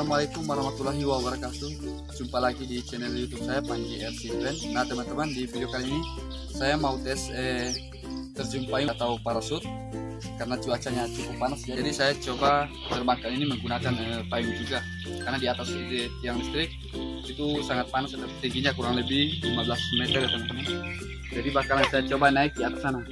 Assalamualaikum warahmatullahi wabarakatuh. Jumpa lagi di channel youtube saya Panji RC Brand Nah teman-teman di video kali ini Saya mau tes eh, terjun payung atau parasut Karena cuacanya cukup panas. Jadi saya coba terbang kali ini menggunakan eh, payung juga. Karena di atas di tiang listrik Itu sangat panas Tingginya kurang lebih 15 meter ya teman-teman. Jadi bakalan saya coba naik di atas sana.